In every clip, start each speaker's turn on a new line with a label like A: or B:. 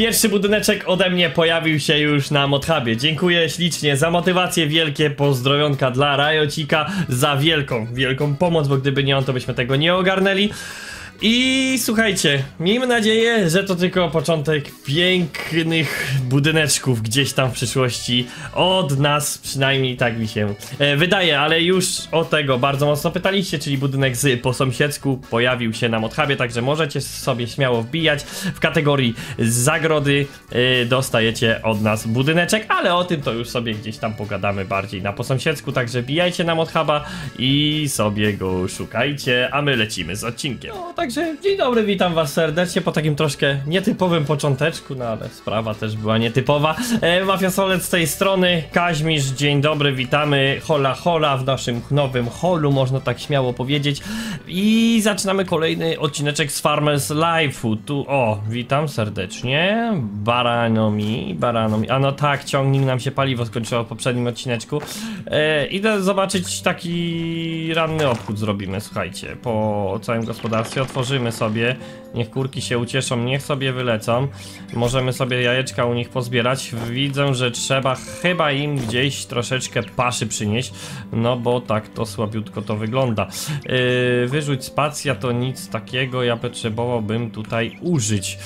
A: Pierwszy budyneczek ode mnie pojawił się już na Modhubie. Dziękuję ślicznie za motywację, wielkie pozdrowionka dla Rajocika, za wielką, wielką pomoc, bo gdyby nie on, to byśmy tego nie ogarnęli. I słuchajcie, miejmy nadzieję, że to tylko początek pięknych budyneczków gdzieś tam w przyszłości. Od nas przynajmniej tak mi się e, wydaje, ale już o tego bardzo mocno pytaliście, czyli budynek z po sąsiedzku pojawił się na Modhubie, także możecie sobie śmiało wbijać. W kategorii zagrody e, dostajecie od nas budyneczek, ale o tym to już sobie gdzieś tam pogadamy bardziej na po sąsiedzku, także bijajcie na Modhuba i sobie go szukajcie, a my lecimy z odcinkiem. No, także dzień dobry, witam was serdecznie po takim troszkę nietypowym począteczku, no ale sprawa też była nietypowa. E, Mafia Solec z tej strony, Kaźmisz, dzień dobry, witamy, hola hola w naszym nowym holu, można tak śmiało powiedzieć. I zaczynamy kolejny odcineczek z Farmers Life'u, tu, o, witam serdecznie, Baranomi, Baranomi, a no tak, ciągnik nam się paliwo skończyło w poprzednim odcineczku. E, idę zobaczyć taki ranny obchód zrobimy, słuchajcie, po całym gospodarstwie, otworzymy sobie, niech kurki się ucieszą, niech sobie wylecą, możemy sobie jajeczka u nich pozbierać, widzę, że trzeba chyba im gdzieś troszeczkę paszy przynieść, no bo tak to słabiutko to wygląda. Yy, wyrzuć spacja to nic takiego, ja potrzebowałbym tutaj użyć.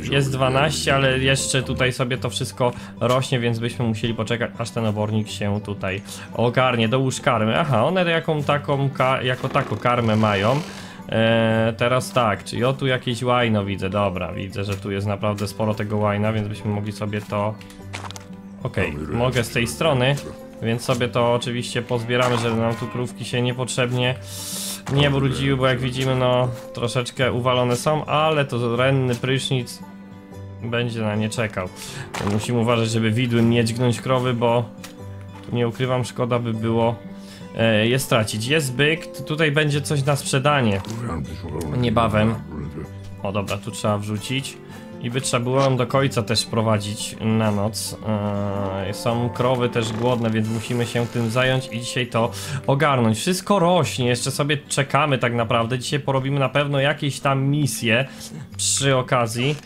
A: Yy, jest 12, ale jeszcze tutaj sobie to wszystko rośnie, więc byśmy musieli poczekać, aż ten obornik się tutaj ogarnie. Dołóż karmy. Aha, one jaką taką, jako taką karmę mają. Eee, teraz tak, czy ja tu jakieś łajno widzę, dobra, widzę, że tu jest naprawdę sporo tego łajna, więc byśmy mogli sobie to... Okej, mogę z tej strony, więc sobie to oczywiście pozbieramy, żeby nam tu krówki się niepotrzebnie nie brudziły, bo jak widzimy, no troszeczkę uwalone są, ale to renny prysznic będzie na nie czekał. Musimy uważać, żeby widły nie dźgnąć krowy, bo tu nie ukrywam, szkoda by było je stracić. Jest byk, tutaj będzie coś na sprzedanie. Niebawem. O dobra, tu trzeba wrzucić. I by trzeba było ją do końca też prowadzić na noc. Eee, są krowy też głodne, więc musimy się tym zająć i dzisiaj to ogarnąć. Wszystko rośnie, jeszcze sobie czekamy tak naprawdę. Dzisiaj porobimy na pewno jakieś tam misje przy okazji.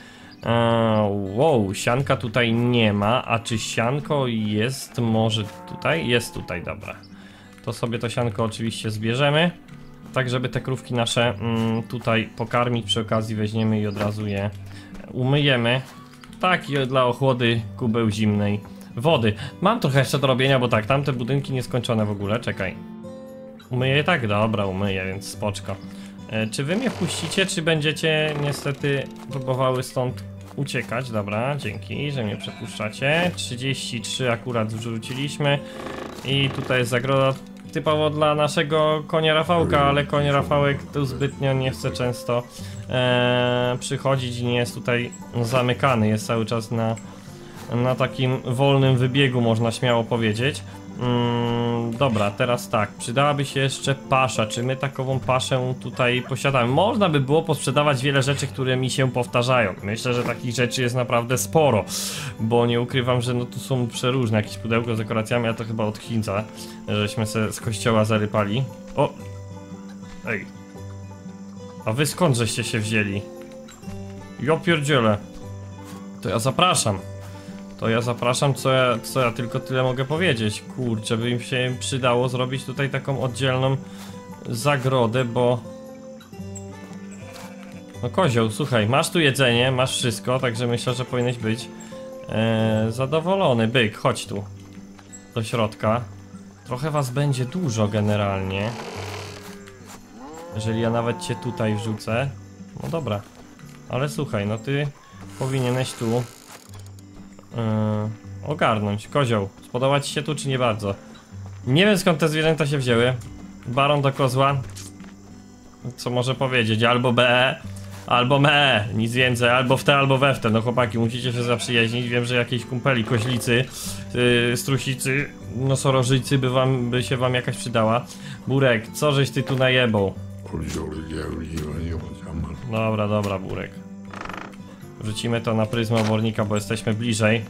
A: Eee, wow, sianka tutaj nie ma, a czy sianko jest może tutaj? Jest tutaj, dobra. To sobie to sianko oczywiście zbierzemy. Tak, żeby te krówki nasze mm, tutaj pokarmić, przy okazji weźmiemy i od razu je umyjemy. Tak, i dla ochłody kubeł zimnej wody. Mam trochę jeszcze do robienia, bo tak, tamte budynki nieskończone w ogóle, czekaj. Umyję je tak? Dobra, umyję, więc spoczko. E, czy wy mnie wpuścicie, czy będziecie niestety próbowały stąd uciekać? Dobra, dzięki, że mnie przepuszczacie. 33 akurat wrzuciliśmy. I tutaj jest zagroda typowo dla naszego konia Rafałka, ale koń Rafałek tu zbytnio nie chce często e, przychodzić i nie jest tutaj zamykany, jest cały czas na, na takim wolnym wybiegu, można śmiało powiedzieć. Mm, dobra, teraz tak, przydałaby się jeszcze pasza. Czy my takową paszę tutaj posiadamy? Można by było posprzedawać wiele rzeczy, które mi się powtarzają. Myślę, że takich rzeczy jest naprawdę sporo, bo nie ukrywam, że no tu są przeróżne. Jakieś pudełko z dekoracjami, a to chyba od Chińca, żeśmy se z kościoła zarypali. O! Ej. A wy skąd żeście się wzięli? Ja pierdzielę. To ja zapraszam. To ja zapraszam, co ja, co ja tylko tyle mogę powiedzieć. Kurczę, by im się przydało zrobić tutaj taką oddzielną zagrodę, bo... No kozioł, słuchaj, masz tu jedzenie, masz wszystko, także myślę, że powinieneś być e, zadowolony. Byk, chodź tu. Do środka. Trochę was będzie dużo generalnie. Jeżeli ja nawet cię tutaj wrzucę. No dobra. Ale słuchaj, no ty powinieneś tu yy, ogarnąć. Kozioł, spodobać ci się tu czy nie bardzo? Nie wiem skąd te zwierzęta się wzięły. Baron do kozła. Co może powiedzieć? Albo B, albo me, nic więcej, albo w te, albo we w te. No chłopaki, musicie się zaprzyjaźnić. Wiem, że jakieś kumpeli, koźlicy, yy, strusicy, nosorożycy by wam, by się wam jakaś przydała. Burek, co żeś ty tu najebał? Dobra, dobra, Burek. Wrzucimy to na pryzmę obornika, bo jesteśmy bliżej.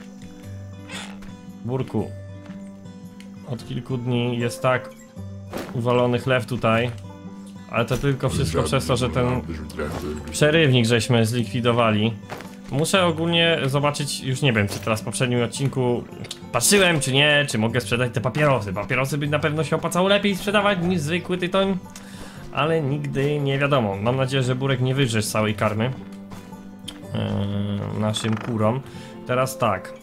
A: Burku. Od kilku dni jest tak uwalony chleb tutaj. Ale to tylko wszystko przez to, że ten przerywnik żeśmy zlikwidowali. Muszę ogólnie zobaczyć, już nie wiem, czy teraz w poprzednim odcinku patrzyłem, czy nie, czy mogę sprzedać te papierosy. Papierosy by na pewno się opłacało lepiej sprzedawać niż zwykły tytoń, ale nigdy nie wiadomo. Mam nadzieję, że Burek nie wyżre z całej karmy naszym kurom. Teraz tak,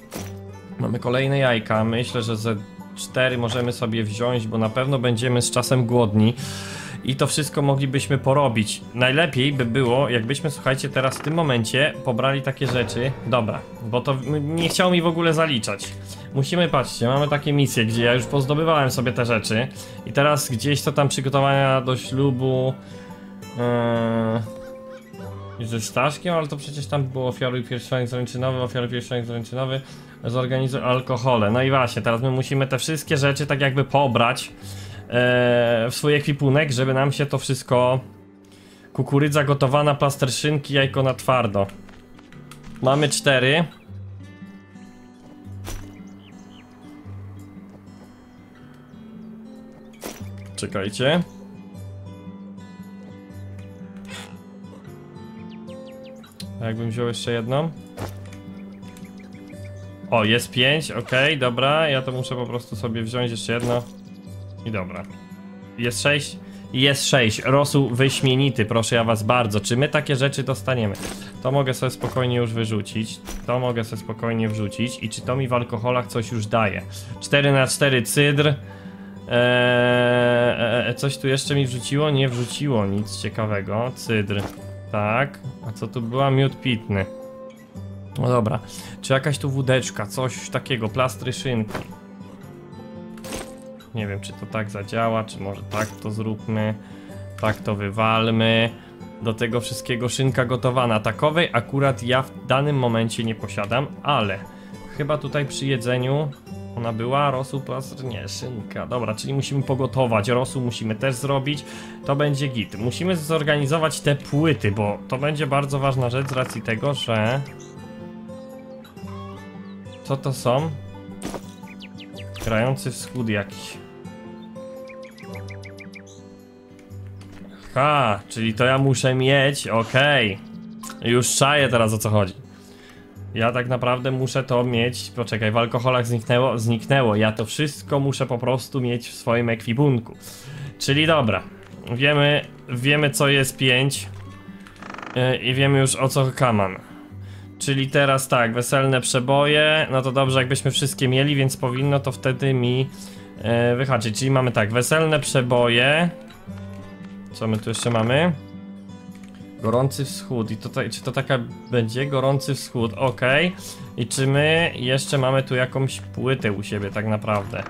A: mamy kolejne jajka. Myślę, że ze 4 możemy sobie wziąć, bo na pewno będziemy z czasem głodni. I to wszystko moglibyśmy porobić. Najlepiej by było, jakbyśmy, słuchajcie, teraz w tym momencie pobrali takie rzeczy. Dobra, bo to nie chciało mi w ogóle zaliczać. Musimy, patrzcie, mamy takie misje, gdzie ja już pozdobywałem sobie te rzeczy. I teraz gdzieś to tam przygotowania do ślubu. Yy, ze Staszkiem, ale to przecież tam było ofiaruj pierścionek zaręczynowy, ofiaruj pierścionek zaręczynowy, zorganizuj alkohole. No i właśnie, teraz my musimy te wszystkie rzeczy tak jakby pobrać e, w swój ekwipunek, żeby nam się to wszystko... Kukurydza gotowana, plaster szynki, jajko na twardo. Mamy cztery. Czekajcie. A jakbym wziął jeszcze jedną? O, jest pięć, okej, dobra. Ja to muszę po prostu sobie wziąć jeszcze jedno. I dobra. Jest sześć? Jest sześć. Rosół wyśmienity, proszę ja was bardzo. Czy my takie rzeczy dostaniemy? To mogę sobie spokojnie już wyrzucić. To mogę sobie spokojnie wrzucić. I czy to mi w alkoholach coś już daje? 4 na 4 cydr. Eee, e, coś tu jeszcze mi wrzuciło? Nie wrzuciło nic ciekawego. Cydr. Tak. A co tu była? Miód pitny. No dobra. Czy jakaś tu wódeczka? Coś takiego. Plastry szynki. Nie wiem, czy to tak zadziała, czy może tak to zróbmy. Tak to wywalmy. Do tego wszystkiego szynka gotowana. Takowej akurat ja w danym momencie nie posiadam, ale chyba tutaj przy jedzeniu ona była, rosół, plastr, nie, szynka. Dobra, czyli musimy pogotować, rosół musimy też zrobić. To będzie git. Musimy zorganizować te płyty, bo to będzie bardzo ważna rzecz z racji tego, że... Co to są? Grający wschód jakiś. Ha, czyli to ja muszę mieć, okej. Już czaję teraz o co chodzi. Ja tak naprawdę muszę to mieć. Poczekaj, w alkoholach zniknęło, zniknęło. Ja to wszystko muszę po prostu mieć w swoim ekwipunku. Czyli dobra. Wiemy, wiemy co jest 5. Yy, I wiemy już o co kaman. Czyli teraz tak, weselne przeboje. No to dobrze, jakbyśmy wszystkie mieli, więc powinno to wtedy mi yy, wyhaczyć. Czyli mamy tak, weselne przeboje. Co my tu jeszcze mamy? Gorący wschód. I to, czy to taka będzie? Gorący wschód, ok. I czy my jeszcze mamy tu jakąś płytę u siebie tak naprawdę?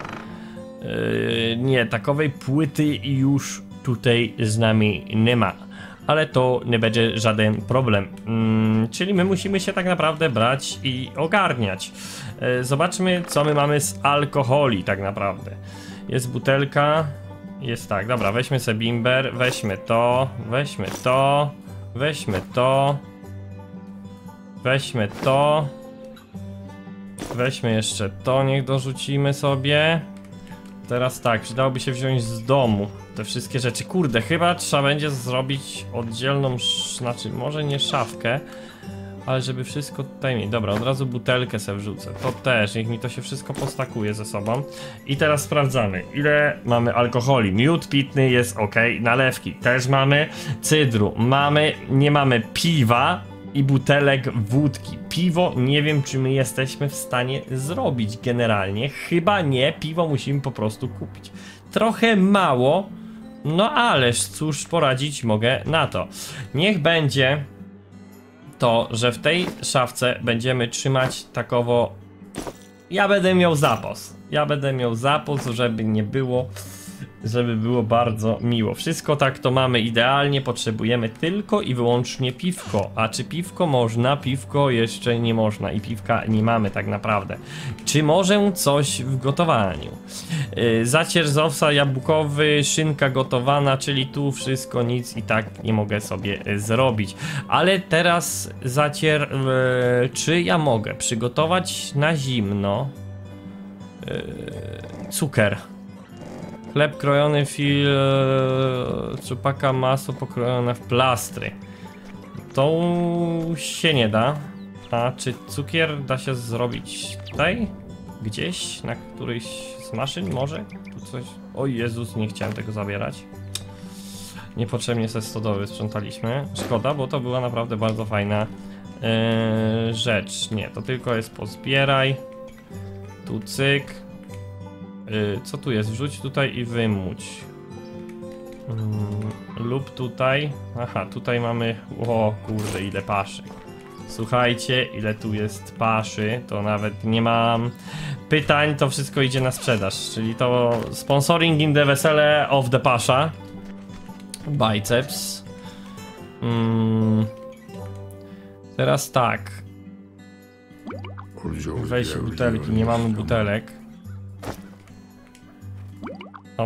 A: Yy, nie, takowej płyty już tutaj z nami nie ma. Ale to nie będzie żaden problem. Mm, czyli my musimy się tak naprawdę brać i ogarniać. Yy, zobaczmy, co my mamy z alkoholi tak naprawdę. Jest butelka. Jest tak, dobra, weźmy sobie bimber, weźmy to, weźmy to, weźmy to, weźmy to, weźmy jeszcze to, niech dorzucimy sobie. Teraz tak, przydałoby się wziąć z domu te wszystkie rzeczy. Kurde, chyba trzeba będzie zrobić oddzielną, znaczy może nie szafkę, ale żeby wszystko tutaj mieć. Dobra, od razu butelkę sobie wrzucę. To też, niech mi to się wszystko postakuje ze sobą. I teraz sprawdzamy, ile mamy alkoholi. Miód pitny jest ok, nalewki też mamy, cydru mamy, nie mamy piwa i butelek wódki. Piwo nie wiem, czy my jesteśmy w stanie zrobić generalnie. Chyba nie, piwo musimy po prostu kupić. Trochę mało, no ależ cóż poradzić mogę na to. Niech będzie to, że w tej szafce będziemy trzymać takowo. Ja będę miał zapas. Ja będę miał zapas, żeby nie było. Żeby było bardzo miło. Wszystko tak to mamy idealnie. Potrzebujemy tylko i wyłącznie piwko. A czy piwko można? Piwko jeszcze nie można i piwka nie mamy tak naprawdę. Czy może coś w gotowaniu? Yy, zacier z owsa jabłkowy, szynka gotowana, czyli tu wszystko nic i tak nie mogę sobie y, zrobić. Ale teraz zacier, yy, czy ja mogę przygotować na zimno yy, cukier? Chleb krojony fil, czupaka masło pokrojone w plastry. To się nie da. A czy cukier da się zrobić tutaj? Gdzieś? Na któryś z maszyn? Może? Tu coś... O Jezus, nie chciałem tego zabierać. Niepotrzebnie ze stodowy sprzątaliśmy. Szkoda, bo to była naprawdę bardzo fajna yy, rzecz. Nie, to tylko jest pozbieraj. Tu cyk. Yy, co tu jest? Wrzuć tutaj i wymuć. Mm, lub tutaj. Aha, tutaj mamy. O kurde, ile paszy. Słuchajcie, ile tu jest paszy, to nawet nie mam pytań, to wszystko idzie na sprzedaż. Czyli to sponsoring in the wesele of the pasza. Biceps. Mm. Teraz tak. Weź butelki, nie mamy butelek.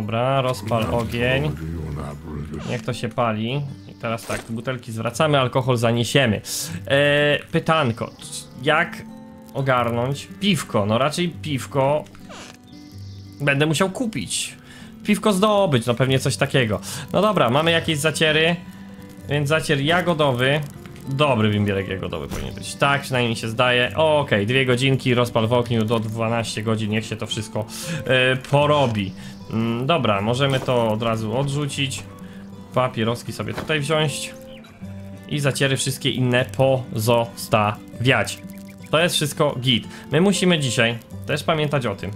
A: Dobra, rozpal ogień. Niech to się pali. I teraz tak, butelki zwracamy, alkohol zaniesiemy. E, pytanko, jak ogarnąć piwko? No raczej piwko będę musiał kupić. Piwko zdobyć, no pewnie coś takiego. No dobra, mamy jakieś zaciery, więc zacier jagodowy. Dobry bimberek jagodowy powinien być. Tak, przynajmniej mi się zdaje. Okej, okay, dwie godzinki, rozpal w ogniu do 12 godzin, niech się to wszystko e, porobi. Mm, dobra, możemy to od razu odrzucić. Papieroski sobie tutaj wziąć. I zaciery wszystkie inne pozostawiać. To jest wszystko git. My musimy dzisiaj też pamiętać o tym,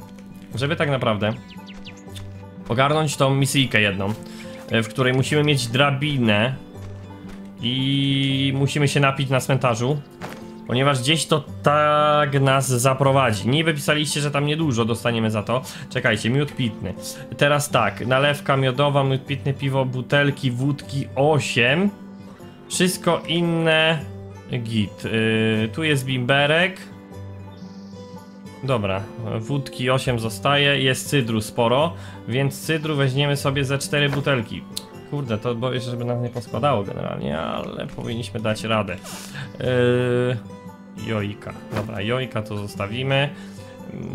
A: żeby tak naprawdę ogarnąć tą misyjkę jedną, w której musimy mieć drabinę i musimy się napić na cmentarzu. Ponieważ gdzieś to tak nas zaprowadzi. Niby pisaliście, że tam niedużo dostaniemy za to. Czekajcie, miód pitny. Teraz tak, nalewka miodowa, miód pitny, piwo, butelki, wódki 8. Wszystko inne git. Yy, tu jest bimberek. Dobra, wódki 8 zostaje, jest cydru sporo, więc cydru weźmiemy sobie ze 4 butelki. Kurde, to boję się, żeby nam nie poskładało generalnie, ale powinniśmy dać radę. Yy, jojka, dobra, jojka to zostawimy.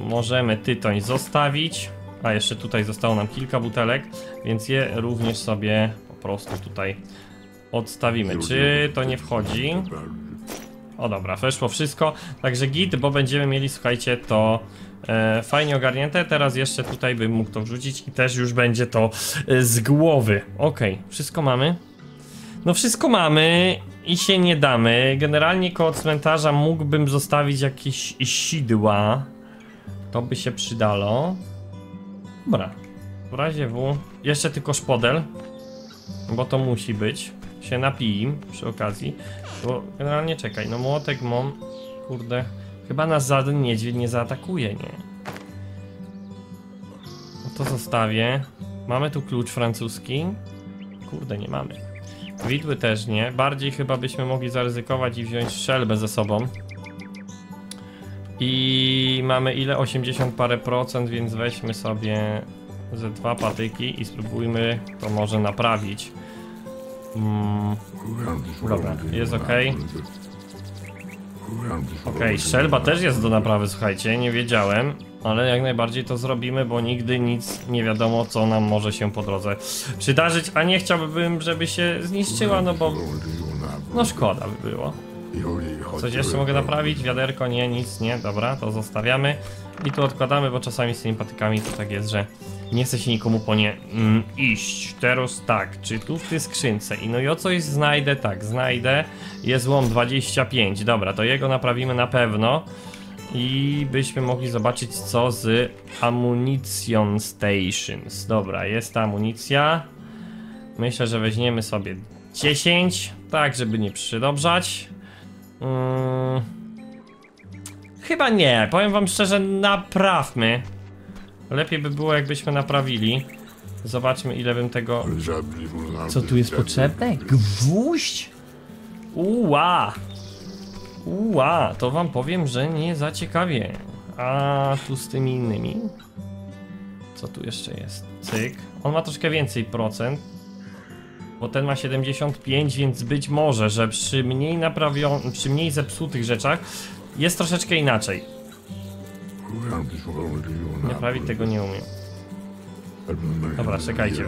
A: Możemy tytoń zostawić. A jeszcze tutaj zostało nam kilka butelek, więc je również sobie po prostu tutaj odstawimy. Czy to nie wchodzi? O dobra, weszło wszystko, także git, bo będziemy mieli, słuchajcie, to e, fajnie ogarnięte. Teraz jeszcze tutaj bym mógł to wrzucić i też już będzie to e, z głowy. Okej, okay, wszystko mamy? No wszystko mamy i się nie damy. Generalnie koło cmentarza mógłbym zostawić jakieś sidła. To by się przydało. Dobra, w razie W. Jeszcze tylko szpodel, bo to musi być. Się napij przy okazji. Bo generalnie czekaj, no młotek mam, kurde, chyba nas żaden niedźwiedź nie zaatakuje, nie? No to zostawię. Mamy tu klucz francuski. Kurde, nie mamy. Widły też nie. Bardziej chyba byśmy mogli zaryzykować i wziąć szelbę ze sobą. I mamy ile? 80 parę procent, więc weźmy sobie ze dwa patyki i spróbujmy to może naprawić. Mm, dobra, jest ok. Ok, strzelba też jest do naprawy, słuchajcie, nie wiedziałem. Ale jak najbardziej to zrobimy, bo nigdy nic nie wiadomo, co nam może się po drodze przydarzyć. A nie chciałbym, żeby się zniszczyła, no bo... No szkoda by było. Coś jeszcze mogę naprawić? Wiaderko? Nie, nic, nie. Dobra, to zostawiamy. I tu odkładamy, bo czasami z tymi patykami to tak jest, że nie chce się nikomu po nie mm, iść. Teraz tak, czy tu w tej skrzynce? I no i o coś znajdę? Tak, znajdę. Jest łom 25. Dobra, to jego naprawimy na pewno. I byśmy mogli zobaczyć co z Ammunition Stations. Dobra, jest ta amunicja. Myślę, że weźmiemy sobie 10, tak żeby nie przydobrzać. Hmm. Chyba nie, powiem wam szczerze, naprawmy. Lepiej by było jakbyśmy naprawili. Zobaczmy ile bym tego... Co tu jest potrzebne? Gwóźdź? Uła! Uła, to wam powiem, że nie za ciekawie. A tu z tymi innymi? Co tu jeszcze jest? Cyk. On ma troszkę więcej procent. Bo ten ma 75, więc być może, że przy mniej naprawionych, przy mniej zepsutych rzeczach jest troszeczkę inaczej. Naprawić tego nie umiem. Dobra, czekajcie.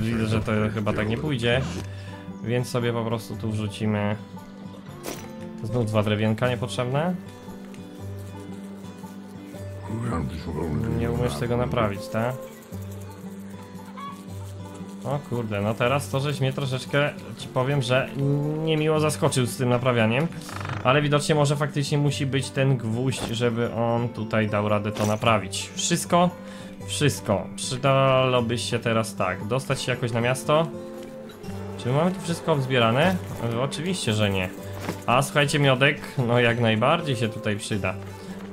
A: Widzę, że to chyba tak nie pójdzie. Więc sobie po prostu tu wrzucimy znów dwa drewienka niepotrzebne. Nie umiesz tego naprawić, tak? O kurde, no teraz to żeś mnie troszeczkę, ci powiem, że niemiło zaskoczył z tym naprawianiem. Ale widocznie może faktycznie musi być ten gwóźdź, żeby on tutaj dał radę to naprawić. Wszystko? Wszystko. Przydałoby się teraz tak, dostać się jakoś na miasto. Czy my mamy tu wszystko zbierane? E, Oczywiście, że nie. A słuchajcie, miodek, no jak najbardziej się tutaj przyda.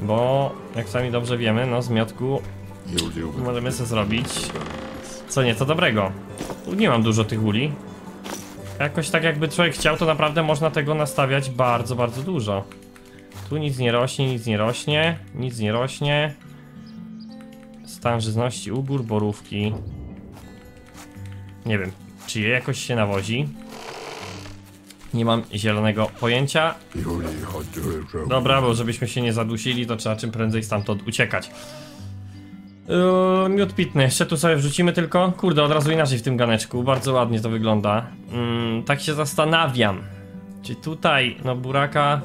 A: Bo, jak sami dobrze wiemy, no z miodku możemy sobie zrobić co nieco dobrego. Nie mam dużo tych uli. Jakoś tak jakby człowiek chciał, to naprawdę można tego nastawiać bardzo, bardzo dużo. Tu nic nie rośnie, nic nie rośnie, nic nie rośnie. Stan żyzności u gór, borówki. Nie wiem, czy je jakoś się nawozi. Nie mam zielonego pojęcia. Dobra, bo żebyśmy się nie zadusili, to trzeba czym prędzej stamtąd uciekać. Yy, miód pitny, jeszcze tu sobie wrzucimy tylko. Kurde, od razu inaczej w tym ganeczku, bardzo ładnie to wygląda. Mm, tak się zastanawiam, czy tutaj, no buraka,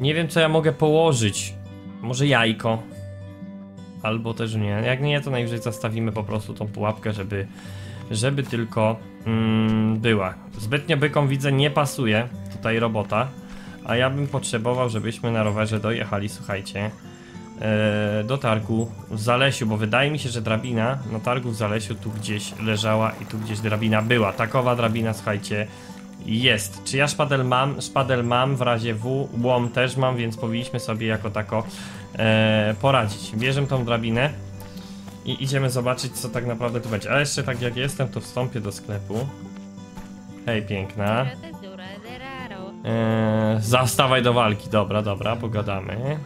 A: nie wiem co ja mogę położyć. Może jajko. Albo też nie. Jak nie, to najwyżej zastawimy po prostu tą pułapkę, żeby, żeby tylko mm, była. Zbytnio bykom widzę nie pasuje tutaj robota, a ja bym potrzebował, żebyśmy na rowerze dojechali, słuchajcie, e, do targu w Zalesiu, bo wydaje mi się, że drabina na targu w Zalesiu tu gdzieś leżała i tu gdzieś drabina była. Takowa drabina, słuchajcie, jest. Czy ja szpadel mam? Szpadel mam, w razie W, łom też mam, więc powinniśmy sobie jako tako e, poradzić. Bierzemy tą drabinę i idziemy zobaczyć, co tak naprawdę tu będzie. A jeszcze tak jak jestem, to wstąpię do sklepu. Hej, piękna. Eee, zastawaj do walki, dobra, dobra, pogadamy.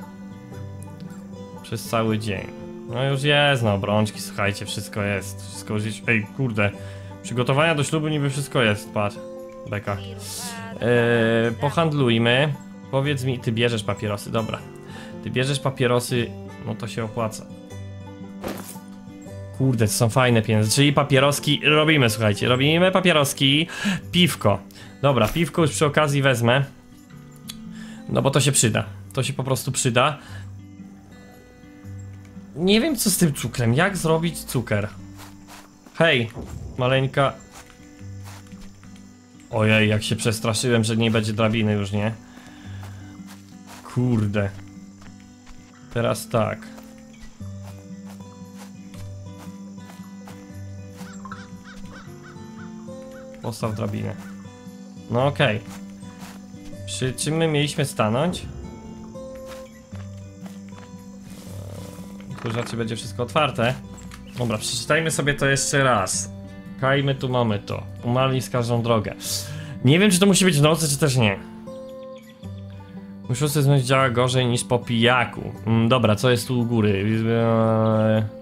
A: Przez cały dzień. No już jest, no obrączki, słuchajcie, wszystko jest. Wszystko już. Ej, kurde. Przygotowania do ślubu niby wszystko jest, patrz. Beka. Eee, pohandlujmy. Powiedz mi, ty bierzesz papierosy, dobra. Ty bierzesz papierosy, no to się opłaca. Kurde, to są fajne pieniądze. Czyli papieroski robimy, słuchajcie. Robimy papieroski. Piwko. Dobra, piwko już przy okazji wezmę. No bo to się przyda. To się po prostu przyda. Nie wiem co z tym cukrem. Jak zrobić cukier? Hej, maleńka. Ojej, jak się przestraszyłem, że nie będzie drabiny już, nie? Kurde. Teraz tak. Postaw drabinę. No okej. Przy czym my mieliśmy stanąć? Eee, Tu raczej będzie wszystko otwarte. Dobra, przeczytajmy sobie to jeszcze raz. Kajmy, tu mamy to. Umarli wskażą drogę. Nie wiem, czy to musi być w nocy, czy też nie. Sobie znać działa gorzej niż po pijaku. Mm, dobra, co jest tu u góry? Eee...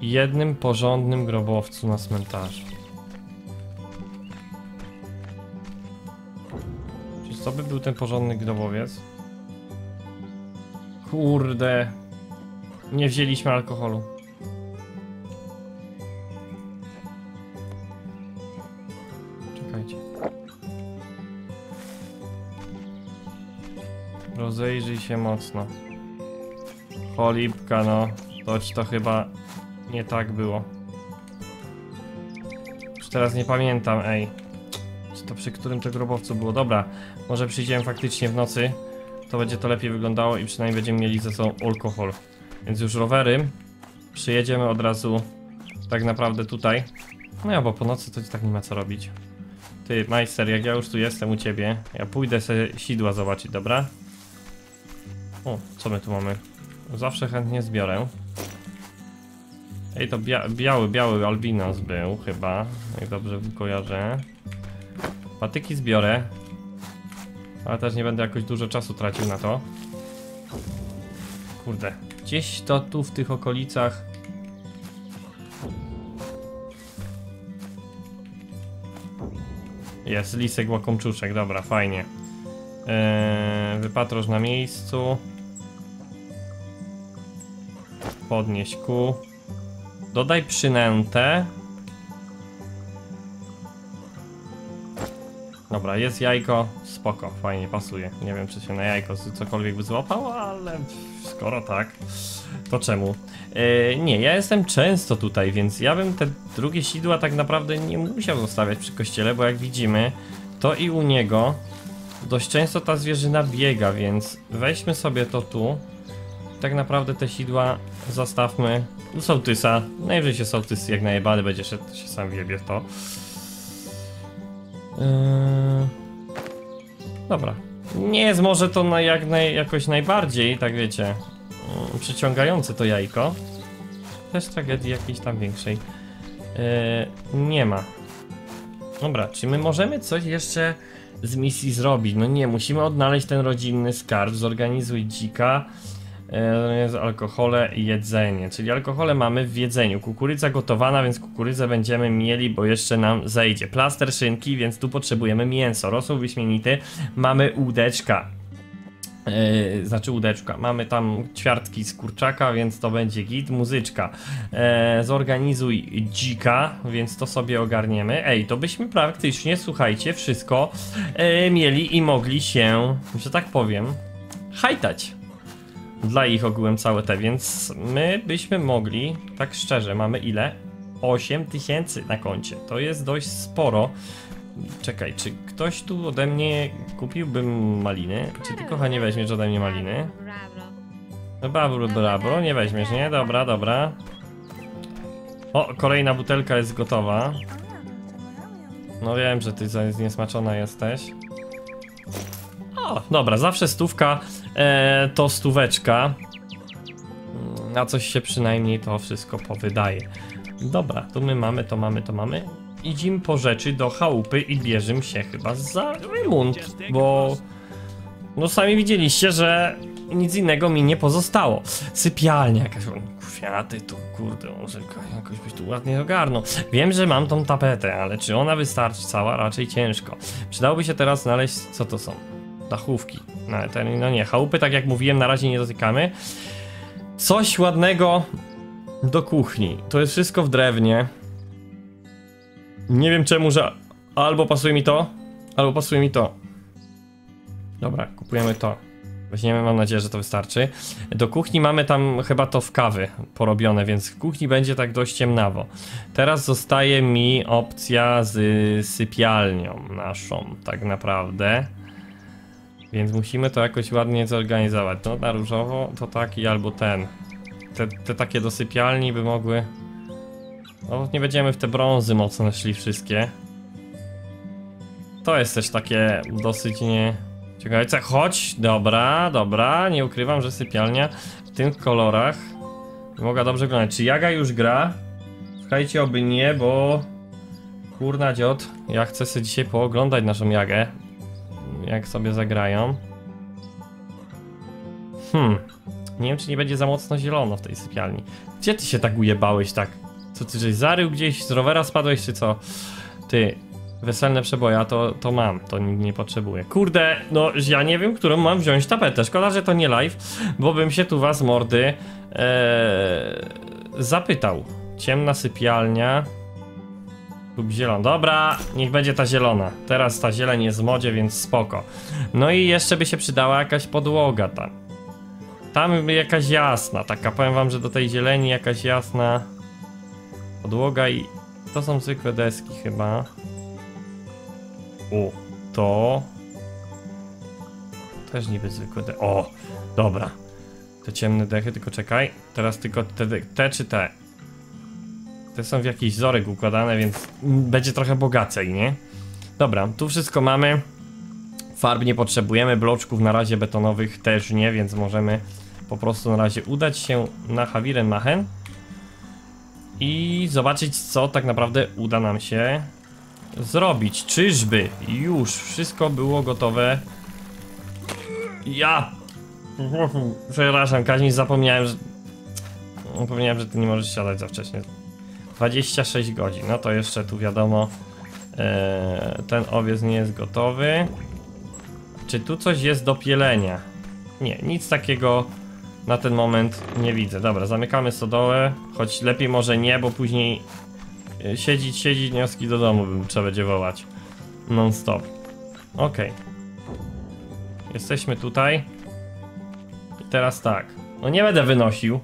A: jednym porządnym grobowcu na cmentarzu. Czy to by był ten porządny grobowiec? Kurde. Nie wzięliśmy alkoholu. Czekajcie. Rozejrzyj się mocno. Cholipka, no. To ci to chyba nie tak było. Już teraz nie pamiętam, ej. Czy to przy którym to grobowcu było? Dobra, może przyjdziemy faktycznie w nocy. To będzie to lepiej wyglądało i przynajmniej będziemy mieli ze sobą alkohol. Więc już rowery. Przyjedziemy od razu tak naprawdę tutaj. No bo po nocy to tak nie ma co robić. Ty, majster, jak ja już tu jestem u ciebie, ja pójdę sobie sidła zobaczyć, dobra? O, co my tu mamy? Zawsze chętnie zbiorę. Ej, to bia biały, biały albinos był chyba, jak dobrze kojarzę. Patyki zbiorę. Ale też nie będę jakoś dużo czasu tracił na to. Kurde. Gdzieś to tu w tych okolicach. Jest lisek łakomczuszek, dobra, fajnie. Eee, wypatrosz na miejscu. Podnieś ku. Dodaj przynętę. Dobra, jest jajko, spoko, fajnie, pasuje. Nie wiem, czy się na jajko cokolwiek by złapało, ale skoro tak, to czemu? E, nie, ja jestem często tutaj, więc ja bym te drugie sidła tak naprawdę nie musiał zostawiać przy kościele, bo jak widzimy, to i u niego dość często ta zwierzyna biega, więc weźmy sobie to tu. Tak naprawdę te sidła zostawmy u sołtysa. Najwyżej się sołtys jak najebany będzie szedł, to się sam wiebie w to. Yy... Dobra. Nie jest może to na jak naj, jakoś najbardziej, tak wiecie, yy, przyciągające to jajko. Też tragedii jakiejś tam większej yy, nie ma. Dobra, czy my możemy coś jeszcze z misji zrobić? No nie, musimy odnaleźć ten rodzinny skarb, zorganizuj dzika, e, alkohole i jedzenie. Czyli alkohole mamy w jedzeniu. Kukurydza gotowana, więc kukurydzę będziemy mieli, bo jeszcze nam zejdzie. Plaster szynki, więc tu potrzebujemy mięso. Rosół wyśmienity, mamy łódeczka. Yy, znaczy łódeczka. Mamy tam ćwiartki z kurczaka, więc to będzie git. Muzyczka. E, zorganizuj dzika, więc to sobie ogarniemy. Ej, to byśmy praktycznie, słuchajcie, wszystko e, mieli i mogli się, że tak powiem, hajtać. Dla ich ogółem całe te, więc my byśmy mogli, tak szczerze, mamy ile? 8 tysięcy na koncie. To jest dość sporo. Czekaj, czy ktoś tu ode mnie kupiłbym maliny? Czy ty kochanie weźmiesz ode mnie maliny? No babro, brabro, nie weźmiesz, nie? Dobra, dobra. O, kolejna butelka jest gotowa. No wiem, że ty zniesmaczona jesteś. O, dobra, zawsze stówka e, to stóweczka. Na coś się przynajmniej to wszystko powydaje. Dobra, tu my mamy, to mamy, to mamy. Idziemy po rzeczy do chałupy i bierzemy się chyba za remont, bo no sami widzieliście, że nic innego mi nie pozostało. Sypialnia jakaś, kwiaty tu, kurde, może jakoś byś tu ładnie ogarnął. Wiem, że mam tą tapetę, ale czy ona wystarczy cała? Raczej ciężko. Przydałoby się teraz znaleźć, co to są? Dachówki. No, ten, no nie, chałupy, tak jak mówiłem, na razie nie dotykamy. Coś ładnego do kuchni. To jest wszystko w drewnie. Nie wiem czemu, że albo pasuje mi to, albo pasuje mi to. Dobra, kupujemy to. Weźmiemy, mam nadzieję, że to wystarczy. Do kuchni mamy tam chyba to w kawy porobione, więc w kuchni będzie tak dość ciemnawo. Teraz zostaje mi opcja z sypialnią naszą, tak naprawdę. Więc musimy to jakoś ładnie zorganizować. No na różowo to taki albo ten. Te, te takie do sypialni by mogły... No nie będziemy w te brązy mocno szli wszystkie. To jest też takie dosyć nie... Czekajcie, chodź, dobra, dobra, nie ukrywam, że sypialnia w tych kolorach mogła dobrze wyglądać. Czy Jaga już gra? Słuchajcie, oby nie, bo kurna dziot, ja chcę sobie dzisiaj pooglądać naszą Jagę, jak sobie zagrają. Hmm, nie wiem, czy nie będzie za mocno zielono w tej sypialni. Gdzie ty się tak ujebałeś, tak? Co ty, żeś zarył gdzieś, z rowera spadłeś, czy co? Ty, weselne przeboja, to, to mam, to nikt nie potrzebuje. Kurde, no ja nie wiem, którą mam wziąć tapetę. Szkoda, że to nie live, bo bym się tu was mordy e, zapytał. Ciemna sypialnia lub. Dobra, niech będzie ta zielona. Teraz ta zieleń jest w modzie, więc spoko. No i jeszcze by się przydała jakaś podłoga tam. Tam jakaś jasna, taka powiem wam, że do tej zieleni jakaś jasna podłoga i to są zwykłe deski chyba. O, to też niby zwykłe. O, dobra. Te ciemne dechy, tylko czekaj. Teraz tylko te, te czy te? Te są w jakiś zorek układane, więc będzie trochę bogacej, nie? Dobra, tu wszystko mamy. Farb nie potrzebujemy, bloczków na razie betonowych też nie, więc możemy po prostu na razie udać się na Hawiren Machen i zobaczyć, co tak naprawdę uda nam się zrobić. Czyżby już wszystko było gotowe? Ja! Przepraszam, Kaźmi, zapomniałem, że... Zapomniałem, że ty nie możesz siadać za wcześnie. 26 godzin, no to jeszcze tu wiadomo e, ten owiec nie jest gotowy. Czy tu coś jest do pielenia? Nie, nic takiego na ten moment nie widzę. Dobra, zamykamy stodołę, choć lepiej może nie, bo później e, siedzieć, siedzieć, wnioski do domu bym trzeba będzie wołać. Non stop. Okej. Jesteśmy tutaj. I teraz tak. No nie będę wynosił.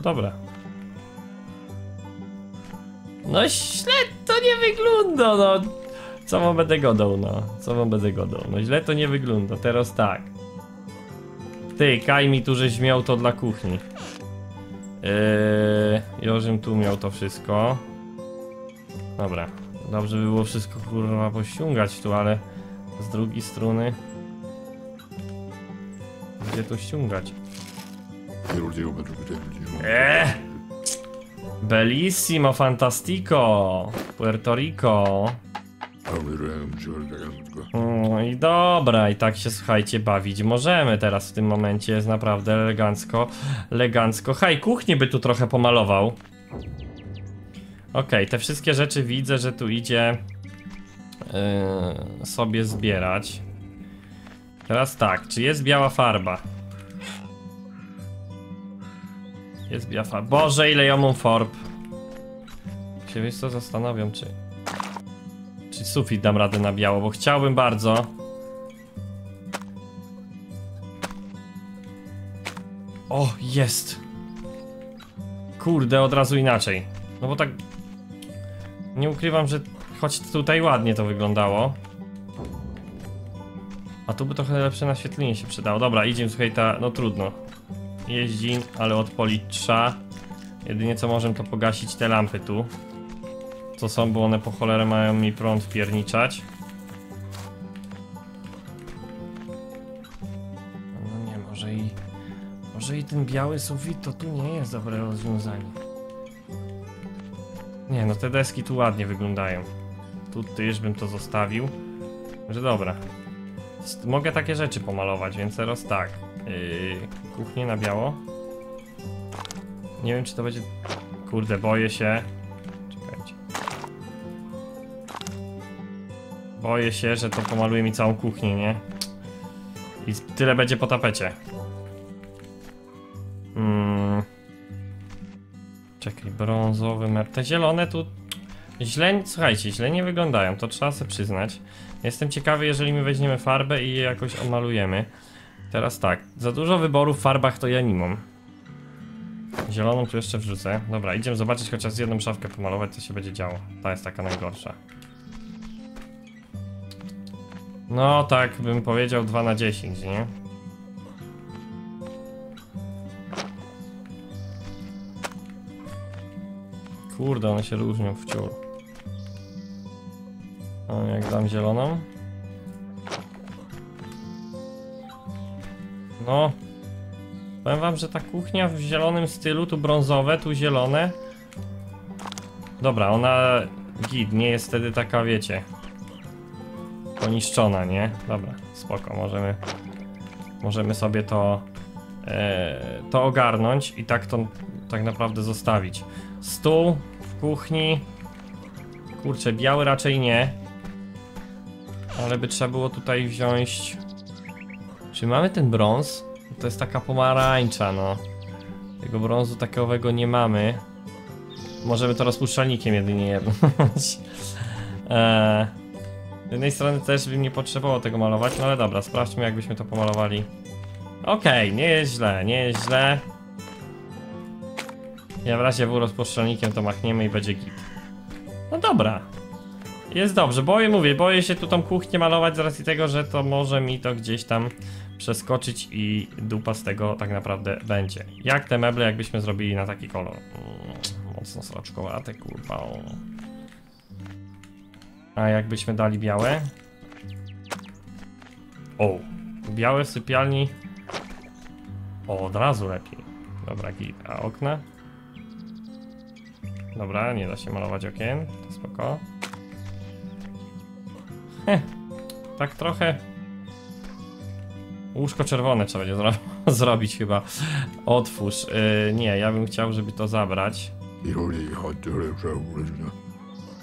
A: Dobra. No źle to nie wygląda, no. Co wam będę godał, no. Co wam będę godał. No źle to nie wygląda. Teraz tak. Ty, kaj mi tu, żeś miał to dla kuchni. Yy, Jorzym tu miał to wszystko. Dobra. Dobrze by było wszystko kurwa pościągać tu, ale z drugiej strony. Gdzie to ściągać? Eee! Bellissimo, fantastico! Puerto Rico. No i dobra, i tak się słuchajcie bawić możemy teraz w tym momencie, jest naprawdę elegancko, elegancko. Hej, kuchnię by tu trochę pomalował. Okej, te wszystkie rzeczy widzę, że tu idzie yy, sobie zbierać. Teraz tak, czy jest biała farba? Jest biała farba. Boże, ile ja mam farb. Się wiesz co, zastanawiam, czy... Czy sufit dam radę na biało, bo chciałbym bardzo. O, jest. Kurde, od razu inaczej. No bo tak... Nie ukrywam, że choć tutaj ładnie to wyglądało. A tu by trochę lepsze naświetlenie się przydało. Dobra, idziemy, słuchaj, ta... no trudno. Jeździ, ale odpolić trzeba. Jedynie co możemy to pogasić te lampy tu. Co są, bo one po cholerę mają mi prąd wpierniczać. No nie, może i... Może i ten biały sufit to tu nie jest dobre rozwiązanie. Nie, no te deski tu ładnie wyglądają. Tu też bym to zostawił. Że dobra. Mogę takie rzeczy pomalować, więc teraz tak. Yy, kuchnię na biało. Nie wiem, czy to będzie... Kurde, boję się. Czekajcie. Boję się, że to pomaluje mi całą kuchnię, nie? I tyle będzie po tapecie. Mm. Czekaj, brązowy mer. Te zielone tu źle, słuchajcie, źle nie wyglądają, to trzeba sobie przyznać. Jestem ciekawy, jeżeli my weźmiemy farbę i je jakoś omalujemy. Teraz tak, za dużo wyborów w farbach to ja nie mam. Zieloną tu jeszcze wrzucę. Dobra, idziemy zobaczyć chociaż jedną szafkę pomalować, co się będzie działo. Ta jest taka najgorsza. No tak, bym powiedział 2 na 10, nie? Kurde, one się różnią w ciur. O, jak dam zieloną. No. Powiem wam, że ta kuchnia w zielonym stylu, tu brązowe, tu zielone. Dobra, ona git, nie jest wtedy taka, wiecie, poniszczona, nie? Dobra, spoko, możemy, możemy sobie to, e, to ogarnąć i tak to tak naprawdę zostawić. Stół w kuchni, kurczę, biały raczej nie, ale by trzeba było tutaj wziąć, czy mamy ten brąz? To jest taka pomarańcza, no. Tego brązu takowego nie mamy. Możemy to rozpuszczalnikiem jedynie jednąć. eee, z jednej strony też bym nie potrzebował tego malować, no ale dobra, sprawdźmy jakbyśmy to pomalowali. Okej, nie jest źle, nie jest źle. Ja w razie W rozpuszczalnikiem to machniemy i będzie git. No dobra. Jest dobrze, boję, mówię, boję się tu tą kuchnię malować z racji tego, że to może mi to gdzieś tam przeskoczyć i dupa z tego tak naprawdę będzie. Jak te meble, jakbyśmy zrobili na taki kolor? Mm, mocno sroczkowate, kurwa. A jakbyśmy dali białe? O, białe w sypialni. O, od razu lepiej. Dobra. A okna? Dobra, nie da się malować okien, to spoko. Heh, tak trochę Łóżko czerwone trzeba będzie zro zrobić chyba. Otwórz. Yy, nie, ja bym chciał, żeby to zabrać.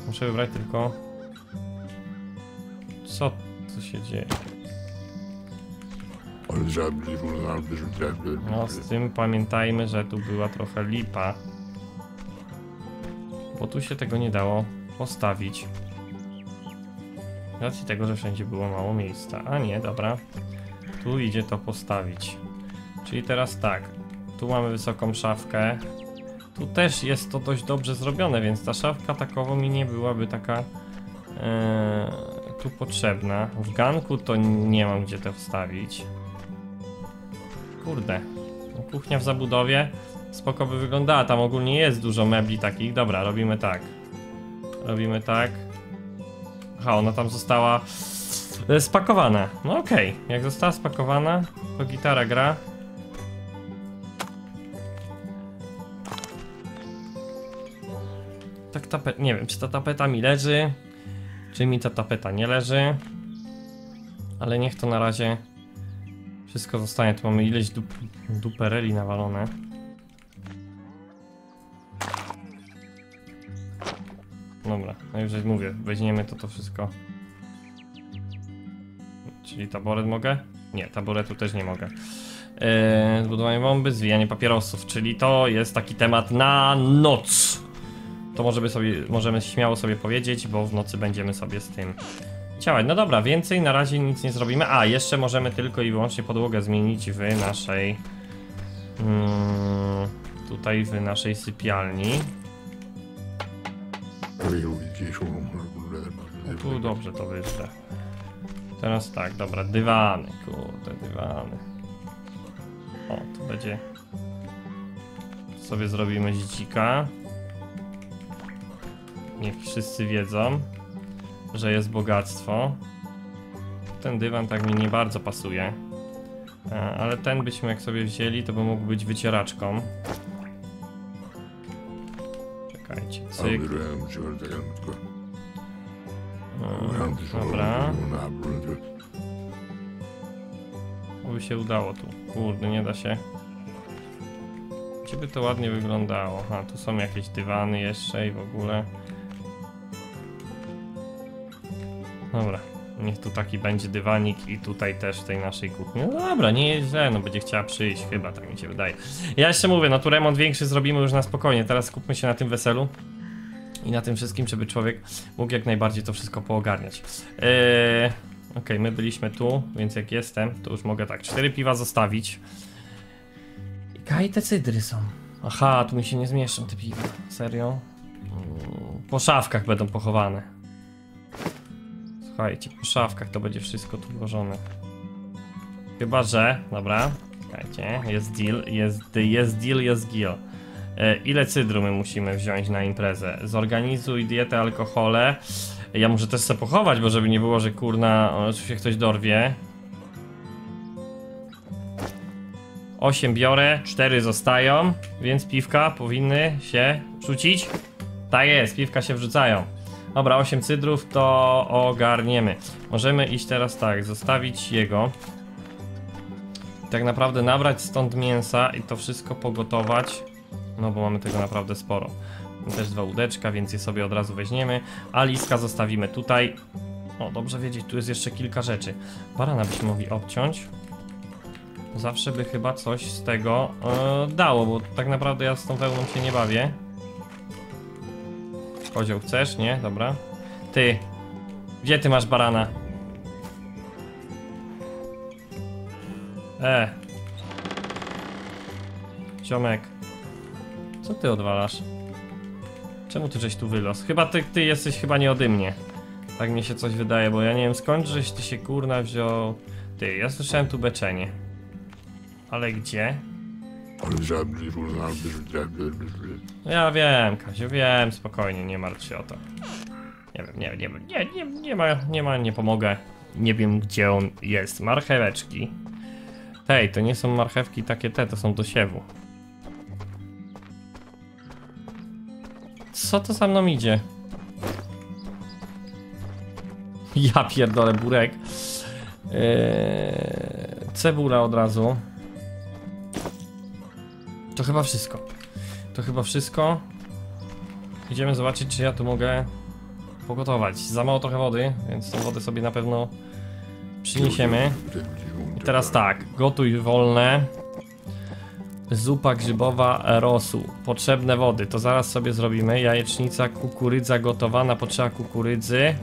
A: Muszę wybrać tylko... Co tu się dzieje? No z tym pamiętajmy, że tu była trochę lipa. Bo tu się tego nie dało postawić. Z racji tego, że wszędzie było mało miejsca. A nie, dobra. Tu idzie to postawić. Czyli teraz tak. Tu mamy wysoką szafkę. Tu też jest to dość dobrze zrobione, więc ta szafka takowo mi nie byłaby taka e, tu potrzebna. W ganku to nie mam gdzie to wstawić. Kurde. No, Kuchnia w zabudowie spoko by wyglądała. Tam ogólnie jest dużo mebli takich. Dobra, robimy tak. Robimy tak. Aha, ona tam została spakowana. No okej, jak została spakowana, to gitara gra. Tak tapet, nie wiem, czy ta tapeta mi leży, czy mi ta tapeta nie leży. Ale niech to na razie wszystko zostanie. Tu mamy ileś dup dupereli nawalone. Dobra, no już mówię, weźmiemy to to wszystko. Czyli taboret mogę? Nie, taboretu też nie mogę. Eee, zbudowanie bomby, zwijanie papierosów, czyli to jest taki temat na noc. To możemy sobie, możemy śmiało sobie powiedzieć, bo w nocy będziemy sobie z tym działać. No dobra, więcej na razie nic nie zrobimy. A, jeszcze możemy tylko i wyłącznie podłogę zmienić w naszej... Mm, tutaj w naszej sypialni. Tu dobrze to wyjdzie. Teraz tak, dobra, dywany, kurde, dywany. O, tu będzie... Sobie zrobimy dzika. Niech wszyscy wiedzą, że jest bogactwo. Ten dywan tak mi nie bardzo pasuje. E, Ale ten byśmy jak sobie wzięli, to by mógł być wycieraczką. Czekajcie, cyk. Dobra. By się udało tu. Kurde, nie da się. By to ładnie wyglądało? A, tu są jakieś dywany jeszcze i w ogóle. Dobra, niech tu taki będzie dywanik i tutaj też w tej naszej kuchni. No dobra, nie jest źle, no będzie chciała przyjść chyba, tak mi się wydaje. Ja jeszcze mówię, no tu remont większy zrobimy już na spokojnie, teraz skupmy się na tym weselu. I na tym wszystkim, żeby człowiek mógł jak najbardziej to wszystko poogarniać. Eee, Okej, my byliśmy tu, więc jak jestem, to już mogę tak, cztery piwa zostawić. I te cydry są. Aha, tu mi się nie zmieszczą te piwa. Serio? Mm, Po szafkach będą pochowane. Słuchajcie, po szafkach to będzie wszystko tu włożone. Chyba, że... Dobra, czekajcie, jest deal, jest, jest deal, jest deal. E, ile cydru my musimy wziąć na imprezę? Zorganizuj dietę, alkohole. Ja muszę też sobie pochować, bo żeby nie było, że kurna, czy się ktoś dorwie. 8 biorę, 4 zostają, więc piwka powinny się rzucić. Tak jest, piwka się wrzucają. Dobra, 8 cydrów to ogarniemy. Możemy iść teraz tak, zostawić jego. Tak naprawdę nabrać stąd mięsa i to wszystko pogotować. No bo mamy tego naprawdę sporo. Też dwa łódeczka, więc je sobie od razu weźmiemy. A liska zostawimy tutaj. O, dobrze wiedzieć, tu jest jeszcze kilka rzeczy. Barana byśmy mogli obciąć. Zawsze by chyba coś z tego e, dało, bo tak naprawdę ja z tą wełną się nie bawię. Kozioł chcesz? Nie? Dobra. Ty. Gdzie ty masz barana? E. Ziomek. Co ty odwalasz? Czemu ty żeś tu wylos? Chyba ty, ty jesteś chyba nie ode mnie. Tak mi się coś wydaje, bo ja nie wiem skąd żeś ty się kurna wziął. Ty, ja słyszałem tu beczenie. Ale gdzie? Ja wiem, Kaziu, wiem, spokojnie, nie martw się o to. Nie wiem, nie, nie, nie, nie, nie ma, nie ma, nie pomogę. Nie wiem, gdzie on jest. Marcheweczki. Hej, to nie są marchewki takie te, to są do siewu. Co to za mną idzie? Ja pierdolę burek. Eee, cebula od razu. To chyba wszystko. To chyba wszystko. Idziemy zobaczyć, czy ja tu mogę pogotować. Za mało trochę wody, więc tą wodę sobie na pewno przyniesiemy. I teraz tak, gotuj wolne. Zupa grzybowa rosół. Potrzebne wody. To zaraz sobie zrobimy. Jajecznica, kukurydza gotowana. Potrzeba kukurydzy.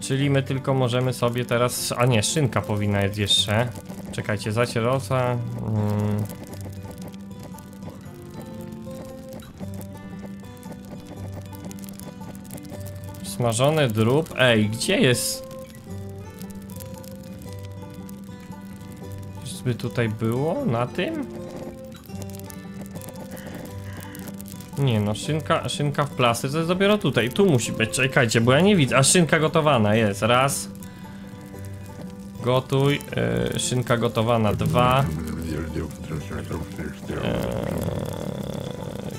A: Czyli my tylko możemy sobie teraz... A nie, szynka powinna jest jeszcze. Czekajcie, zacie rosa. Mm. Smażony drób. Ej, gdzie jest? Czyżby tutaj było? Na tym? Nie no, szynka, szynka w plasty to jest dopiero tutaj. Tu musi być, czekajcie, bo ja nie widzę. A szynka gotowana jest, raz. Gotuj, yy, szynka gotowana, dwa. Eee,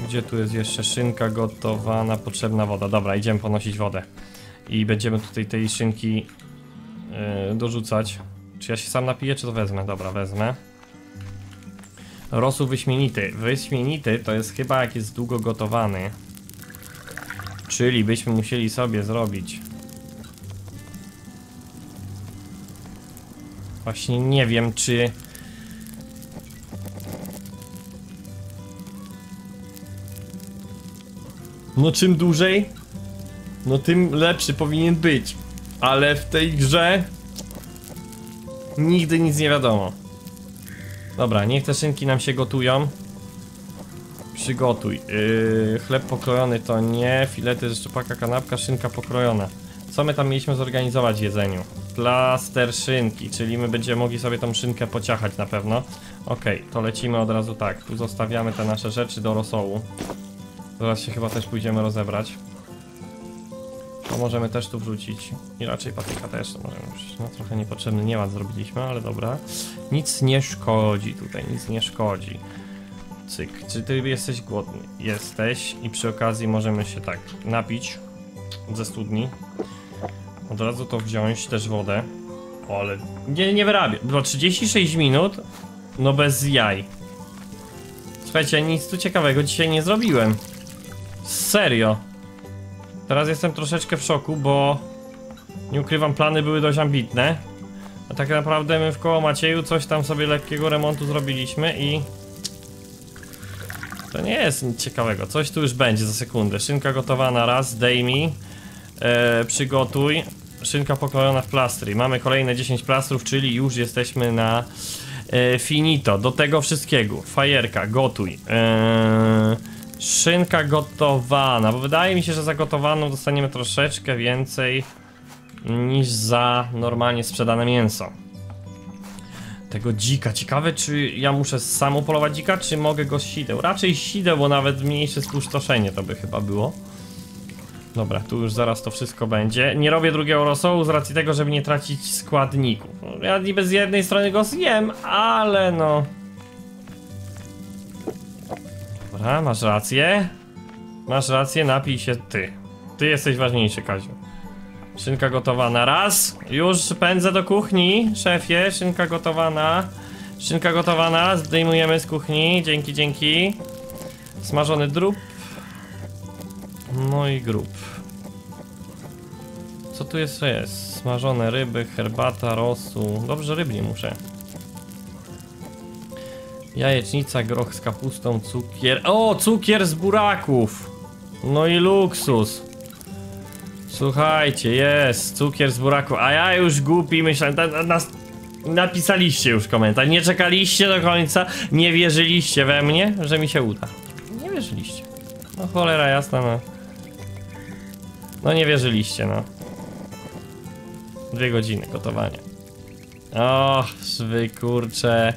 A: gdzie tu jest jeszcze szynka gotowana, potrzebna woda. Dobra, idziemy ponosić wodę. I będziemy tutaj tej szynki yy, dorzucać. Czy ja się sam napiję, czy to wezmę? Dobra, wezmę. Rosół wyśmienity. Wyśmienity to jest chyba jak jest długo gotowany. Czyli byśmy musieli sobie zrobić. Właśnie nie wiem, czy. No czym dłużej, no tym lepszy powinien być. Ale w tej grze nigdy nic nie wiadomo. Dobra, niech te szynki nam się gotują. Przygotuj. Yy, chleb pokrojony to nie, filety ze szczepaka, kanapka, szynka pokrojona. Co my tam mieliśmy zorganizować w jedzeniu? Plaster szynki, czyli my będziemy mogli sobie tą szynkę pociachać na pewno. Okej, to lecimy od razu tak. Tu zostawiamy te nasze rzeczy do rosołu. Zaraz się chyba też pójdziemy rozebrać. To możemy też tu wrzucić. I raczej patyka też to możemy wrzucić. No trochę niepotrzebny nieład zrobiliśmy, ale dobra. Nic nie szkodzi tutaj, nic nie szkodzi. Cyk. Czy ty jesteś głodny? Jesteś i przy okazji możemy się tak napić ze studni. Od razu to wziąć, też wodę. O, ale nie, nie wyrabię. Było 36 minut, no bez jaj. Słuchajcie, nic tu ciekawego dzisiaj nie zrobiłem. Serio. Teraz jestem troszeczkę w szoku, bo nie ukrywam, plany były dość ambitne. A tak naprawdę my w koło Macieju coś tam sobie lekkiego remontu zrobiliśmy i... To nie jest nic ciekawego, coś tu już będzie za sekundę. Szynka gotowana raz, dej mi. E, przygotuj. Szynka pokrojona w plastry. Mamy kolejne 10 plastrów, czyli już jesteśmy na e, finito. Do tego wszystkiego. Fajerka, gotuj. E, szynka gotowana, bo wydaje mi się, że za gotowaną dostaniemy troszeczkę więcej niż za normalnie sprzedane mięso. Tego dzika. Ciekawe, czy ja muszę sam upolować dzika, czy mogę go sideł? Raczej sideł, bo nawet mniejsze spustoszenie to by chyba było. Dobra, tu już zaraz to wszystko będzie. Nie robię drugiego rosołu z racji tego, żeby nie tracić składników. Ja niby z jednej strony go zjem, ale no... Dobra, masz rację. Masz rację, napij się ty. Ty jesteś ważniejszy, Kaziu. Szynka gotowana. Raz. Już pędzę do kuchni, szefie. Szynka gotowana. Szynka gotowana. Zdejmujemy z kuchni. Dzięki, dzięki. Smażony drób. No i grób. Co tu jest? jest? Smażone ryby, herbata, rosół. Dobrze, ryb nie muszę. Jajecznica, groch z kapustą, cukier. O, cukier z buraków! No i luksus. Słuchajcie, jest cukier z buraku. A ja już głupi myślałem. Na, na, napisaliście już komentarz. Nie czekaliście do końca. Nie wierzyliście we mnie, że mi się uda. Nie wierzyliście. No cholera jasna, no. No nie wierzyliście, no. Dwie godziny gotowania. Och, wy kurcze.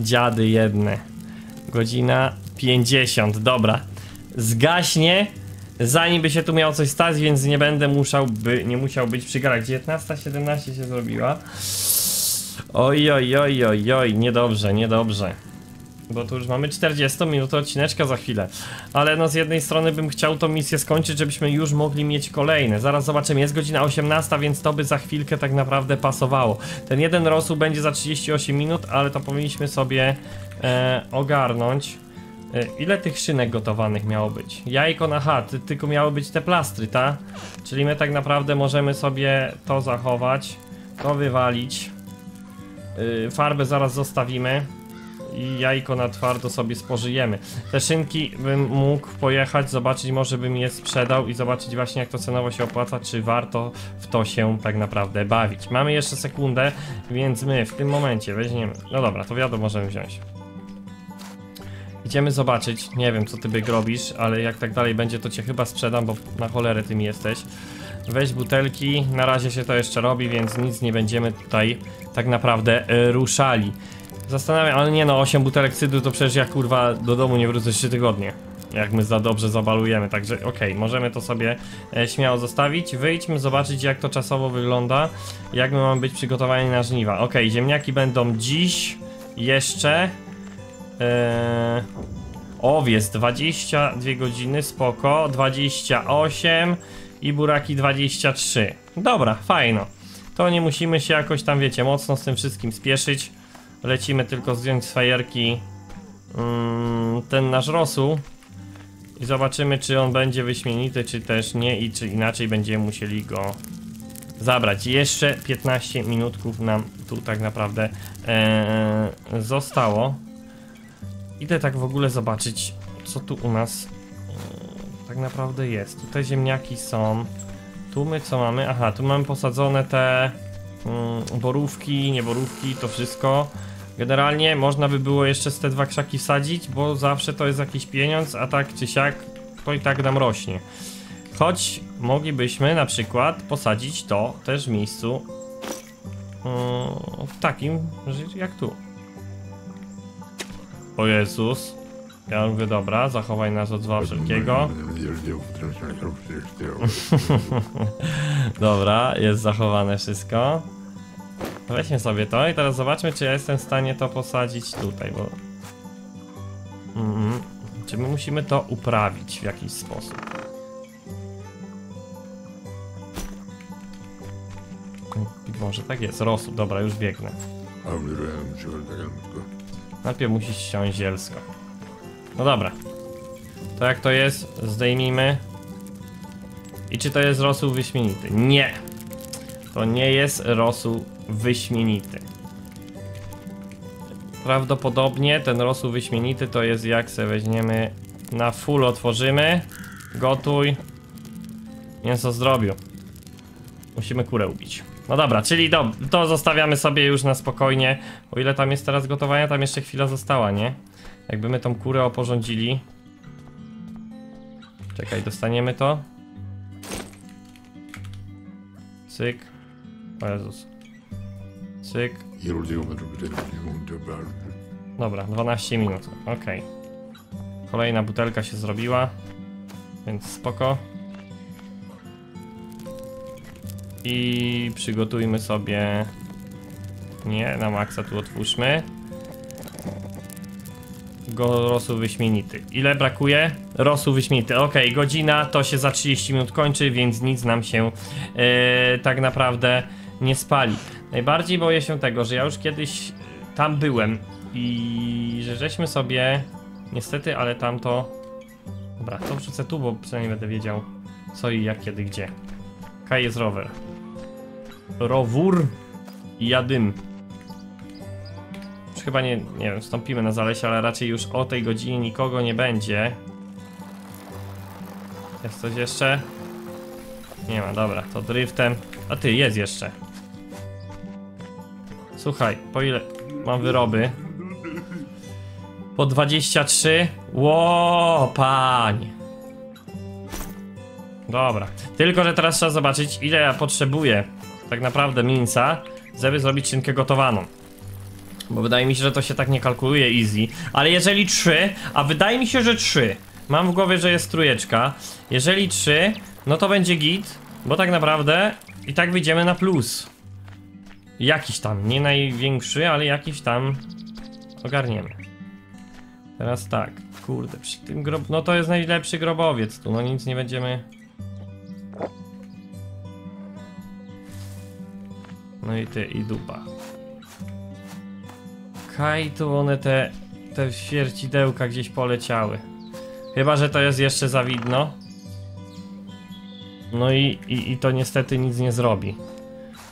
A: Dziady jedne. Godzina 50, dobra. Zgaśnie, zanim by się tu miało coś stać, więc nie będę musiał by, nie musiał być przy garach. 19.17 się zrobiła. Oj, oj, oj, oj, oj, niedobrze, niedobrze. Bo tu już mamy 40 minut odcineczka za chwilę. Ale no z jednej strony bym chciał tą misję skończyć, żebyśmy już mogli mieć kolejne. Zaraz zobaczymy, jest godzina 18, więc to by za chwilkę tak naprawdę pasowało. Ten jeden rosół będzie za 38 minut, ale to powinniśmy sobie e, ogarnąć. E, ile tych szynek gotowanych miało być? Jajko na chat, tylko miały być te plastry, ta? Czyli my tak naprawdę możemy sobie to zachować, to wywalić. Yy, farbę zaraz zostawimy. I jajko na twardo sobie spożyjemy. Te szynki bym mógł pojechać, zobaczyć, może bym je sprzedał i zobaczyć właśnie jak to cenowo się opłaca, czy warto w to się tak naprawdę bawić. Mamy jeszcze sekundę, więc my w tym momencie weźmiemy, no dobra, to wiadomo możemy wziąć. Idziemy zobaczyć, nie wiem co ty byk robisz, ale jak tak dalej będzie to cię chyba sprzedam, bo na cholerę tym jesteś. Weź butelki, na razie się to jeszcze robi, więc nic nie będziemy tutaj tak naprawdę e, ruszali. Zastanawiam, ale nie no, 8 butelek cydru to przecież ja kurwa do domu nie wrócę 3 tygodnie. Jak my za dobrze zabalujemy, także okej, możemy to sobie e, śmiało zostawić. Wyjdźmy zobaczyć jak to czasowo wygląda, jak my mamy być przygotowani na żniwa. Okej, ziemniaki będą dziś, jeszcze... Eee, owiec 22 godziny, spoko, 28 i buraki 23. Dobra, fajno. To nie musimy się jakoś tam, wiecie, mocno z tym wszystkim spieszyć. Lecimy tylko zdjąć z fajerki mm, ten nasz rosół i zobaczymy, czy on będzie wyśmienity, czy też nie i czy inaczej będziemy musieli go zabrać. Jeszcze 15 minutków nam tu tak naprawdę e, zostało. Idę tak w ogóle zobaczyć, co tu u nas e, tak naprawdę jest. Tutaj ziemniaki są. Tu my co mamy? Aha, tu mamy posadzone te mm, borówki, nie borówki, to wszystko. Generalnie można by było jeszcze z te dwa krzaki wsadzić, bo zawsze to jest jakiś pieniądz, a tak czy siak to i tak nam rośnie. Choć moglibyśmy na przykład posadzić to też w miejscu mm, w takim, jak tu. O Jezus. Ja mówię, dobra, zachowaj nas od zła wszelkiego. Dobra, jest zachowane wszystko. Weźmy sobie to i teraz zobaczmy, czy ja jestem w stanie to posadzić tutaj, bo... Mhm. Czy my musimy to uprawić w jakiś sposób? Może tak jest, rosół, dobra, już biegnę. Najpierw musisz ściąć zielsko. No dobra. To jak to jest? Zdejmijmy. I czy to jest rosół wyśmienity? Nie! To nie jest rosół wyśmienity. Prawdopodobnie ten rosół wyśmienity to jest jak se weźmiemy na full otworzymy. Gotuj. Mięso zdrobiu. Musimy kurę ubić. No dobra, czyli do, to zostawiamy sobie już na spokojnie. O ile tam jest teraz gotowania, tam jeszcze chwila została, nie? Jakby my tą kurę oporządzili. Czekaj, dostaniemy to. Cyk. O Jezus. Cyk. Dobra, 12 minut. Okej. Kolejna butelka się zrobiła. Więc spoko. I przygotujmy sobie. Nie, na maksa tu otwórzmy. Go rosół wyśmienity. Ile brakuje? Rosół wyśmienity. Ok, godzina to się za 30 minut kończy, więc nic nam się e, tak naprawdę nie spali. Najbardziej boję się tego, że ja już kiedyś tam byłem i że żeśmy sobie niestety, ale tamto. Dobra, to wrzucę tu, bo przynajmniej będę wiedział co i jak, kiedy, gdzie. Kaj jest rower. Rowór i jadym. Już chyba nie, nie wiem, wstąpimy na zalesie, ale raczej już o tej godzinie nikogo nie będzie. Jest coś jeszcze? Nie ma, dobra, to driftem. A ty, jest jeszcze. Słuchaj, po ile mam wyroby? Po 23? Ło, panie. Dobra. Tylko, że teraz trzeba zobaczyć, ile ja potrzebuję tak naprawdę mięsa, żeby zrobić szynkę gotowaną. Bo wydaje mi się, że to się tak nie kalkuluje easy. Ale jeżeli 3, a wydaje mi się, że 3. Mam w głowie, że jest trójeczka. Jeżeli 3, no to będzie git, bo tak naprawdę i tak wyjdziemy na plus. Jakiś tam, nie największy, ale jakiś tam ogarniemy. Teraz tak, kurde, przy tym grob... No to jest najlepszy grobowiec tu, no nic nie będziemy... No i ty, i dupa. Kaj tu one te, te świercidełka gdzieś poleciały. Chyba, że to jest jeszcze za widno. No i, i, i to niestety nic nie zrobi.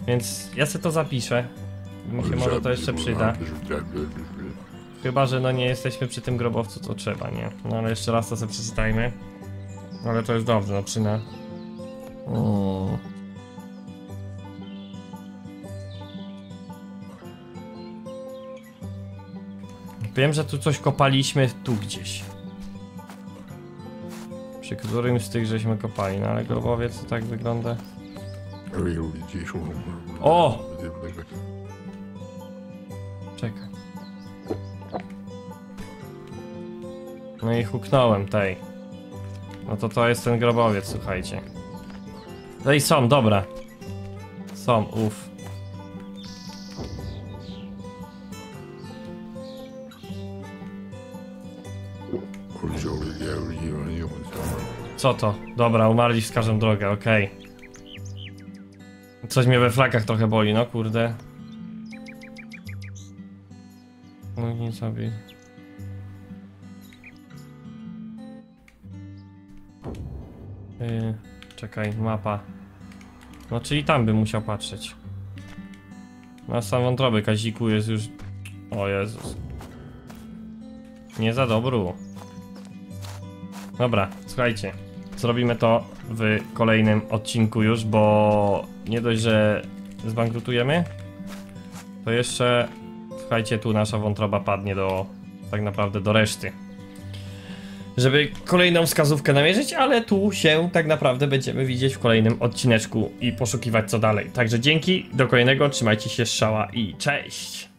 A: Więc ja sobie to zapiszę. Mi się może to jeszcze przyda. Chyba, że no nie jesteśmy przy tym grobowcu, to trzeba, nie? No ale jeszcze raz to sobie przeczytajmy. Ale to jest dobrze, no przy na... O. Wiem, że tu coś kopaliśmy tu gdzieś. Przy którymś z tych żeśmy kopali, no ale grobowiec to tak wygląda. O! Czekaj. No i huknąłem tej. No to to jest ten grobowiec, słuchajcie. No i są, dobra. Są, uff. Co to? Dobra, umarli wskażą drogę, okej. Coś mnie we flakach trochę boli, no kurde. Nie sobie. Yy, czekaj, mapa. No czyli tam bym musiał patrzeć. Na sam wątroby Kaziku jest już... O Jezus. Nie za dobru. Dobra, słuchajcie. Zrobimy to w kolejnym odcinku już, bo nie dość, że zbankrutujemy, to jeszcze, słuchajcie, tu nasza wątroba padnie do, tak naprawdę do reszty. Żeby kolejną wskazówkę namierzyć, ale tu się tak naprawdę będziemy widzieć w kolejnym odcineczku i poszukiwać co dalej. Także dzięki, do kolejnego, trzymajcie się, strzała i cześć!